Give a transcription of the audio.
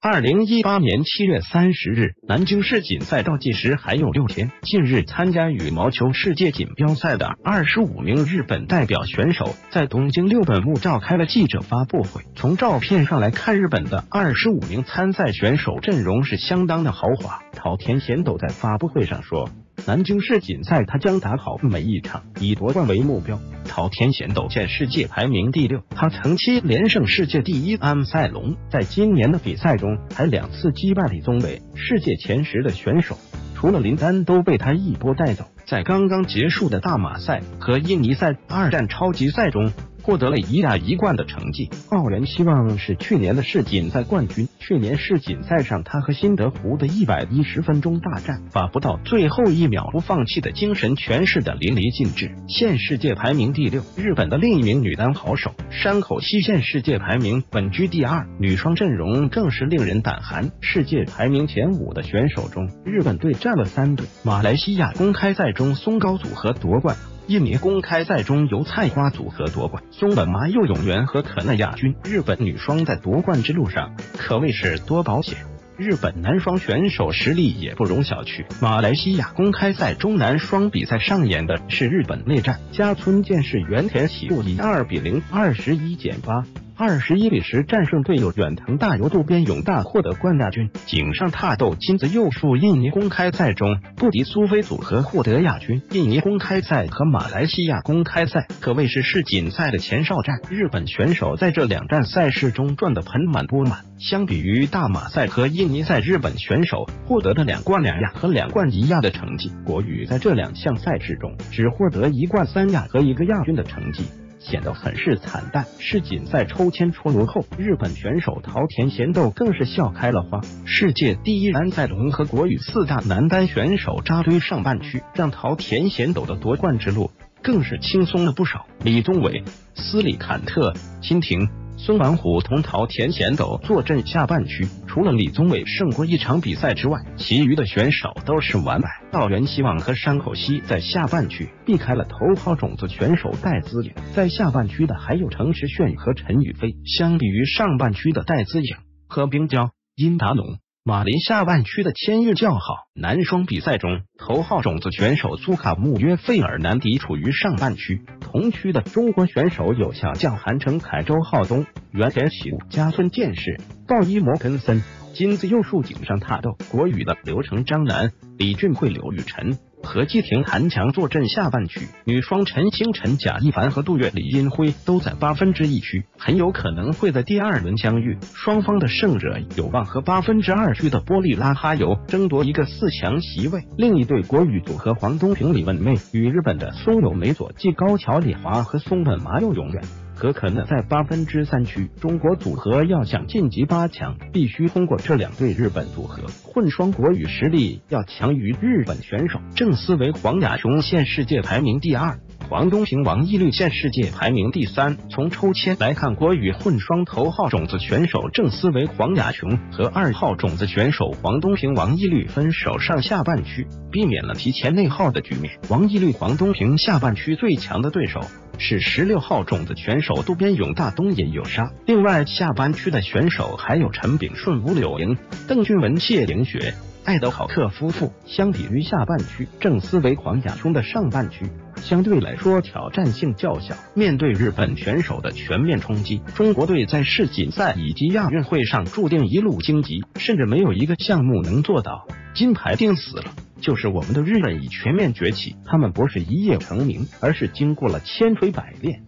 二零一八年七月三十日，南京市锦赛倒计时还有六天。近日，参加羽毛球世界锦标赛的二十五名日本代表选手在东京六本木召开了记者发布会。从照片上来看，日本的二十五名参赛选手阵容是相当的豪华。朝田贤斗在发布会上说。南京市锦赛，他将打好每一场，以夺冠为目标。朝天贤斗剑世界排名第六，他曾七连胜世界第一安塞龙，在今年的比赛中还两次击败李宗伟，世界前十的选手，除了林丹都被他一波带走。在刚刚结束的大马赛和印尼赛二战超级赛中。获得了一亚一冠的成绩。奥原希望是去年的世锦赛冠军。去年世锦赛上，他和辛德胡的一百一十分钟大战，把不到最后一秒不放弃的精神诠释的淋漓尽致。现世界排名第六。日本的另一名女单好手山口茜现世界排名稳居第二，女双阵容更是令人胆寒。世界排名前五的选手中，日本队占了三队。马来西亚公开赛中，松高组合夺冠。印尼公开赛中由菜花组合夺冠，松本麻佑永元和可奈亚军。日本女双在夺冠之路上可谓是多保险。日本男双选手实力也不容小觑。马来西亚公开赛中男双比赛上演的是日本内战，加村健士原田喜路以二比零、二十一减八。二十一比十战胜队友远藤大由渡边勇大获得冠亚军。井上踏斗亲自佑树印尼公开赛中不敌苏菲组合获得亚军。印尼公开赛和马来西亚公开赛可谓是世锦赛的前哨战。日本选手在这两站赛事中赚得盆满钵满。相比于大马赛和印尼赛，日本选手获得的两冠两亚和两冠一亚的成绩，国羽在这两项赛事中只获得一冠三亚和一个亚军的成绩。显得很是惨淡。世锦赛抽签出炉后，日本选手桃田贤斗更是笑开了花。世界第一安塞龙和国羽四大男单选手扎堆上半区，让桃田贤斗的夺冠之路更是轻松了不少。李宗伟、斯里坎特、金廷。孙完虎同桃田贤斗坐镇下半区，除了李宗伟胜过一场比赛之外，其余的选手都是完败。道元希望和山口希在下半区避开了头号种子选手戴资颖，在下半区的还有程时炫和陈宇飞。相比于上半区的戴资颖和冰娇、殷达龙。马林下半区的签运较好。男双比赛中，头号种子选手苏卡穆约费尔南迪处于上半区。同区的中国选手有小将韩城凯、周浩东、原田喜武、加村健士、鲍伊摩根森、金子佑树、井上踏斗。国羽的刘成、张楠、李俊慧、刘雨辰。何继婷、韩强坐镇下半区，女双陈清晨、贾一凡和杜月、李英辉都在八分之一区，很有可能会在第二轮相遇。双方的胜者有望和八分之二区的波利拉哈尤争夺一个四强席位。另一对国羽组合黄东萍、李问妹与日本的松友美佐纪高桥李华和松本麻佑永远。可可能在八分之三区，中国组合要想晋级八强，必须通过这两对日本组合。混双国羽实力要强于日本选手。郑思维、黄雅琼现世界排名第二，黄东萍、王懿律现世界排名第三。从抽签来看，国羽混双头号种子选手郑思维、黄雅琼和二号种子选手黄东萍、王懿律分手上下半区，避免了提前内耗的局面。王懿律、黄东萍下半区最强的对手。是十六号种子选手渡边勇大东野有沙。另外，下半区的选手还有陈炳顺、吴柳莹、邓俊文、谢凌雪、艾德考克夫妇。相比于下半区，郑思维、黄雅琼的上半区相对来说挑战性较小。面对日本选手的全面冲击，中国队在世锦赛以及亚运会上注定一路荆棘，甚至没有一个项目能做到金牌定死了。就是我们的日本已全面崛起，他们不是一夜成名，而是经过了千锤百炼。